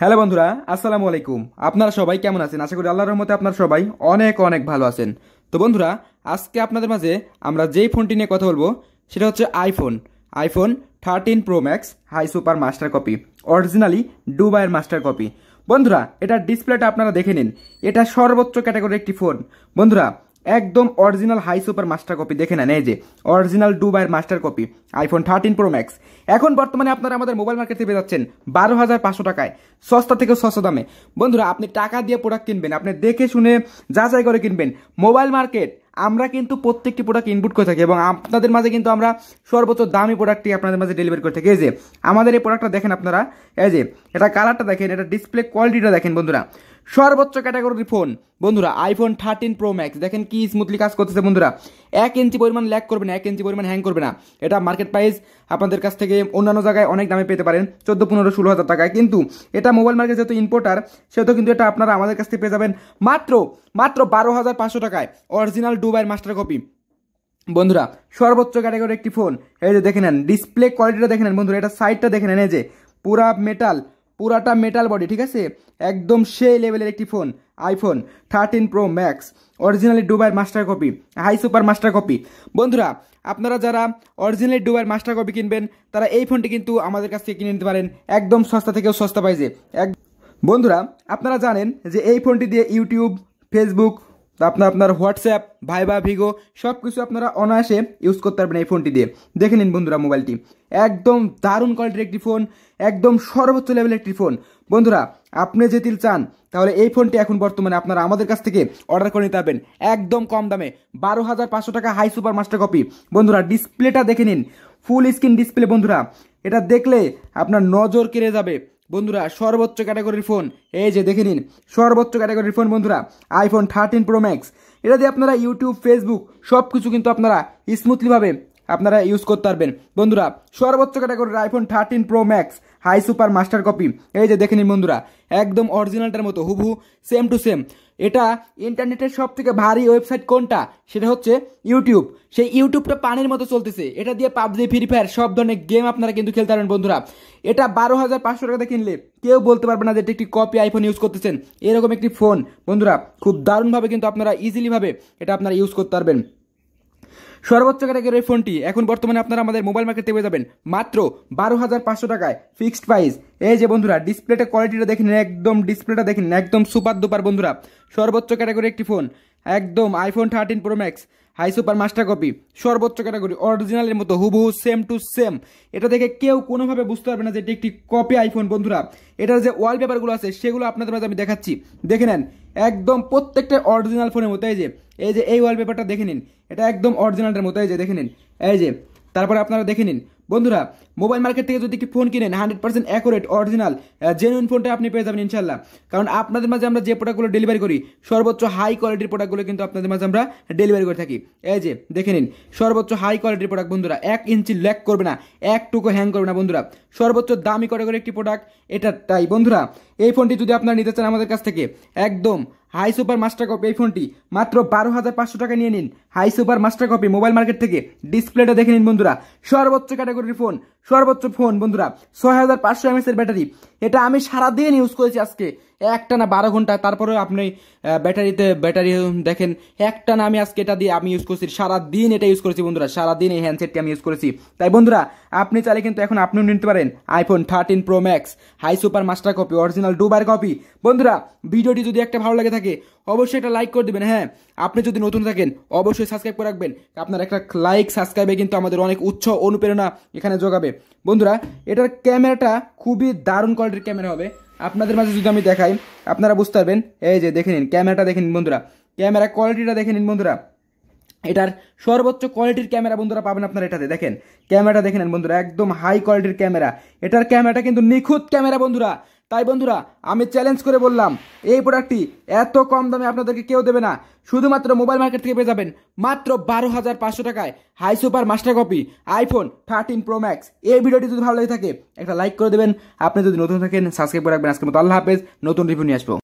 Hello বন্ধুরা, আসসালামু আলাইকুম। আপনারা সবাই কেমন আছেন? আশা করি আল্লাহর রহমতে আপনারা সবাই অনেক অনেক ভালো আছেন। তো বন্ধুরা, আজকে আপনাদের মাঝে আমরা যেই ফোনটি নিয়ে কথা বলব, সেটা হচ্ছে iPhone iPhone thirteen pro max high super master copy originally ডুবাইয়ের master copy বন্ধুরা এটার ডিসপ্লেটা আপনারা দেখে নিন। এটা সর্বোচ্চ ক্যাটাগরির একটি ফোন বন্ধুরা একদম original high super master copy দেখে নেন, এই যে original ডুবাইয়ের master copy iPhone thirteen pro max এখন বর্তমানে আপনারা আমাদের মোবাইল মার্কেট থেকে যাচ্ছেন বারো হাজার পাঁচশো টাকায়, সস্তা থেকে সস্তা দামে। বন্ধুরা, আপনি টাকা দিয়ে প্রোডাক্ট কিনবেন, আপনি দেখে শুনে যাচাই করে কিনবেন। মোবাইল মার্কেট আমরা কিন্তু প্রত্যেকটি প্রোডাক্ট ইনপুট করে থাকি এবং আপনাদের মাঝে কিন্তু আমরা সর্বোচ্চ দামি প্রোডাক্টটি আপনাদের মাঝে ডেলিভারি করে থাকি। এই যে, আমাদের এই প্রোডাক্টটা দেখেন আপনারা, এই যে, এটা কালারটা দেখেন, এটা ডিসপ্লে কোয়ালিটিটা দেখেন বন্ধুরা। সর্বোচ্চ ক্যাটাগরির ফোন। বন্ধুরা আইফোন থার্টিন প্রো ম্যাক্স দেখেন কি স্মুথলি কাজ করতেছে বন্ধুরা। এক ইঞ্চি পরিমাণ ল্যাক করবে না, এক ইঞ্চি পরিমাণ হ্যাং করবে না। এটা মার্কেট প্রাইস আপনাদের কাছ থেকে অন্যান্য জায়গায় অনেক দামে পেতে পারেন, চোদ্দ, পনেরো, ষোলো হাজার টাকায়। কিন্তু এটা মোবাইল মার্কেট যেহেতু ইম্পোর্টার সেহেতু কিন্তু এটা আপনারা আমাদের কাছ থেকে পেয়ে যাবেন মাত্র মাত্র বারো হাজার পাঁচশো টাকায়। অরিজিনাল ডুবাইয়ের মাস্টার কপি বন্ধুরা, সর্বোচ্চ ক্যাটাগরি একটি ফোন এই যে দেখে নেন ডিসপ্লে কোয়ালিটিটা দেখে নেন বন্ধুরা, এটা সাইডটা দেখে নেন। এই যে পুরা মেটাল পুরাটা মেটাল বডি ঠিক আছে? একদম সেই লেভেলের একটি phone iPhone thirteen pro max originally ডুবাইয়ের master copy high super master copy বন্ধুরা, আপনারা যারা অরিজিনালি ডুবাইয়ের মাস্টার কপি কিনবেন, তারা এই ফোনটি কিন্তু আমাদের কাছ থেকে কিনে নিতে পারেন, একদম সস্তা থেকেও সস্তা পাইছে এক বন্ধুরা, আপনারা জানেন যে এই ফোনটি দিয়ে ইউটিউব ফেসবুক আপনার আপনার হোয়াটসঅ্যাপ, ভাইবা, ভিগো সব কিছু আপনারা অনায়াসে ইউজ করতে পারবেন এই ফোনটি দিয়ে। দেখে নিন বন্ধুরা মোবাইলটি। একদম দারুণ কোয়ালিটির একটি ফোন একদম সর্বোচ্চ লেভেলের একটি ফোন বন্ধুরা, আপনি যদি চান, তাহলে এই ফোনটি এখন বর্তমানে আপনারা আমাদের কাছ থেকে অর্ডার করে নিতে পারবেন। একদম কম দামে, বারো হাজার পাঁচশো টাকা হাই সুপার মাস্টার কপি বন্ধুরা ডিসপ্লেটা দেখে নিন। ফুল স্ক্রিন ডিসপ্লে বন্ধুরা। এটা দেখলে আপনার নজর কেড়ে যাবে। বন্ধুরা, সর্বোচ্চ ক্যাটাগরির ফোন, এই যে দেখে নিন, সর্বোচ্চ ক্যাটাগরির ফোন বন্ধুরা আইফোন থার্টিন প্রো ম্যাক্স এটা দিয়ে আপনারা ইউটিউব ফেসবুক সব কিছু কিন্তু আপনারা স্মুথলিভাবে আপনারা ইউজ করতে পারবেন। বন্ধুরা, সর্বোচ্চ ক্যাটাগরির iPhone thirteen pro max high super master copy এই যে দেখে নিন বন্ধুরা, একদম অরিজিনালটার মতো, হুবহু সেম টু সেম এটা ইন্টারনেটের সব থেকে ভারী ওয়েবসাইট কোনটা? সেটা হচ্ছে ইউটিউব সেই ইউটিউবটা পানির মতো চলতেছে। এটা দিয়ে পাবজি ফ্রি ফায়ার সব ধরনের গেম আপনারা কিন্তু খেলতে পারবেন বন্ধুরা। এটা বারো হাজার পাঁচশো টাকাতে কিনলে কেউ বলতে পারবে না যে এটি একটি কপি আইফোন ইউজ করতেছেন। এরকম একটি ফোন বন্ধুরা, খুব দারুণভাবে কিন্তু আপনারা ইজিলিভাবে এটা আপনারা ইউজ করতে পারবেন। সর্বোচ্চ ক্যাটাগরির ফোনটি এখন বর্তমানে আপনারা আমাদের মোবাইল মার্কেটে পেয়ে যাবেন। মাত্র বারো হাজার পাঁচশো টাকায় ফিক্সড প্রাইস। এই যে বন্ধুরা ডিসপ্লেটা কোয়ালিটিটা দেখেন একদম ডিসপ্লেটা দেখেন একদম সুপার দুপার বন্ধুরা। সর্বোচ্চ ক্যাটাগরি একটি ফোন একদম iPhone thirteen pro max high super master copy সর্বোচ্চ ক্যাটাগরি অরিজিনালের মতো, হুবহু সেম টু সেম এটা দেখে কেউ কোনোভাবে বুঝতে পারবে না যে এটি একটি কপি আইফোন বন্ধুরা। এটার যে ওয়ালপেপারগুলো আছে, সেগুলো আপনাদের মাঝে আমি দেখাচ্ছি। দেখে নেন, একদম প্রত্যেকটা অরিজিনাল ফোনের মতো, এই যে এই যে এই ওয়ালপেপারটা দেখে নিন। এটা একদম অরিজিনালটার মতো, এই যে, দেখে নিন। এই যে, তারপরে আপনারা দেখে নিন বন্ধুরা মোবাইল মার্কেট থেকে যদি একটি ফোন কিনেন hundred percent accurate original genuine ফোনটা আপনি পেয়ে যাবেন ইনশাল্লাহ কারণ আপনাদের মাঝে আমরা যে প্রোডাক্টগুলো ডেলিভারি করি, সর্বোচ্চ হাই কোয়ালিটির প্রোডাক্টগুলো কিন্তু আপনাদের মাঝে আমরা ডেলিভারি করে থাকি। এই যে, দেখে নিন, সর্বোচ্চ হাই কোয়ালিটির প্রোডাক্ট বন্ধুরা, এক ইঞ্চি ল্যাক করবে না, একটুকু হ্যাং করবে না বন্ধুরা। সর্বোচ্চ দামি করে একটি প্রোডাক্ট এটা তাই। বন্ধুরা, এই ফোনটি যদি আপনারা নিতে চান আমাদের কাছ থেকে, একদম হাই সুপার মাস্টার কপি এই ফোনটি। মাত্র বারো হাজার পাঁচশো টাকা নিয়ে নিন। High super master copy mobile market থেকে ডিসপ্লেটা দেখে নিন বন্ধুরা। সর্বোচ্চ ক্যাটাগরির ফোন সর্বোচ্চ ফোন, বন্ধুরা ছয় হাজার পাঁচশো এমএস এর ব্যাটারি। এটা আমি সারাদিন ইউজ করেছি আজকে। একটা না বারো ঘণ্টা, তারপরেও আপনি ব্যাটারিতে ব্যাটারি দেখেন, একটা না আমি আজকে এটা দিয়ে আমি ইউজ করছি। সারাদিন এটা ইউজ করেছি, বন্ধুরা, সারাদিন এই হ্যান্ডসেটটি আমি ইউজ করেছি। তাই, বন্ধুরা, আপনি চাইলে কিন্তু এখন আপনিও নিতে পারেন iPhone thirteen pro max high super master copy original ডুবার কপি বন্ধুরা, ভিডিওটি যদি একটা ভালো লাগে থাকে অবশ্যই একটা লাইক করে দেবেন হ্যাঁ। আপনি যদি নতুন থাকেন, অবশ্যই সাবস্ক্রাইব করে রাখবেন। আপনার একটা লাইক সাবস্ক্রাইবে কিন্তু আমাদের অনেক উচ্চ অনুপ্রেরণা এখানে যোগাবে। বন্ধুরা, এটার ক্যামেরাটা খুবই দারুণ কোয়ালিটির ক্যামেরা হবে। আপনাদের মাঝে যদি আমি দেখাই, আপনারা বুঝতে পারবেন, এই যে দেখে নিন, ক্যামেরাটা দেখে নিন বন্ধুরা। ক্যামেরা কোয়ালিটিটা দেখে নিন বন্ধুরা। এটার সর্বোচ্চ কোয়ালিটির ক্যামেরা বন্ধুরা পাবেন আপনারা এটাতে, দেখেন। ক্যামেরাটা দেখে নেন বন্ধুরা, একদম হাই কোয়ালিটির ক্যামেরা। এটার ক্যামেরাটা কিন্তু নিখুঁত ক্যামেরা বন্ধুরা। তাই বন্ধুরা, আমি চ্যালেঞ্জ করে বললাম, এই প্রোডাক্টটি এত কম দামে আপনাদেরকে কেউ দেবে না। শুধুমাত্র মোবাইল মার্কেট থেকে পেয়ে যাবেন মাত্র বারো হাজার পাঁচশো টাকায় high super master copy iPhone thirteen pro max এই ভিডিওটি যদি ভালো লাগে থাকে, একটা লাইক করে দেবেন। আপনি যদি নতুন থাকেন সাবস্ক্রাইব করে রাখবেন। আজকে মতো আল্লাহ হাফেজ। নতুন রিভিউ নিয়ে আসব।